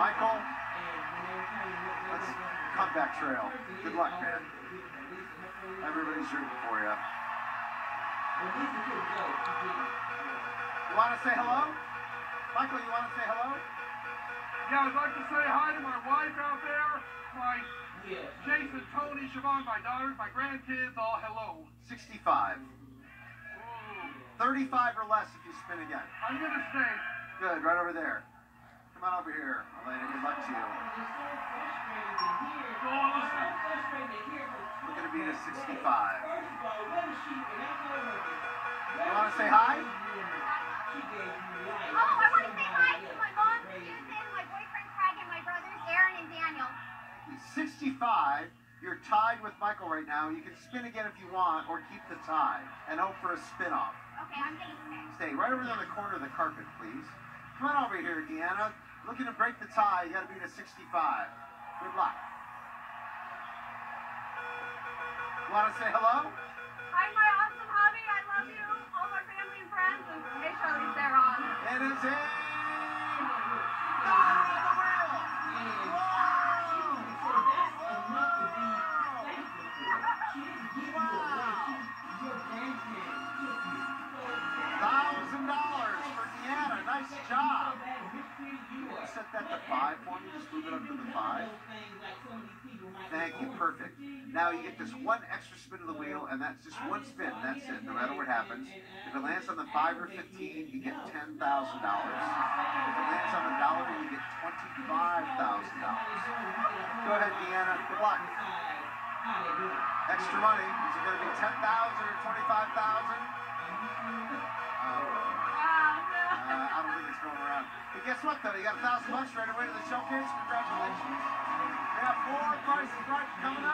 Michael, let's comeback trail. Good luck, man. Everybody's rooting for you. You want to say hello? Michael, you want to say hello? Yeah, I'd like to say hi to my wife out there, my Jason, Tony, Siobhan, my daughters, my grandkids, all hello. 65. Ooh. 35 or less if you spin again. I'm gonna stay. Good, right over there. Come on over here, Elena. Good luck to you. Go on, listen. We're going to be at 65. You want to say hi? Oh, I want to say hi to my mom, Susan, my boyfriend Craig, and my brothers Aaron and Daniel. 65. You're tied with Michael right now. You can spin again if you want, or keep the tie and hope for a spin off. Okay, I'm gonna stay. Stay right over there on the corner of the carpet, please. Come on over here, Deanna. Looking to break the tie. You got to beat a 65. Good luck. Want to say hello? Hi, my awesome hubby. I love you. All my family and friends. And hey, Charlie's there on. It is a Set that to five for me. Just move it up to the five. Thank you. Perfect. Now you get this one extra spin of the wheel, and that's just one spin. That's it. No matter what happens. If it lands on the five or fifteen, you get ten thousand dollars. If it lands on the dollar, you get twenty-five thousand dollars. Go ahead, Deanna. Good luck. Extra money. Is it going to be ten thousand or twenty-five thousand? Oh, Uh, But guess what, though? You got a thousand bucks right away to the showcase. Congratulations. We have four prices right coming up.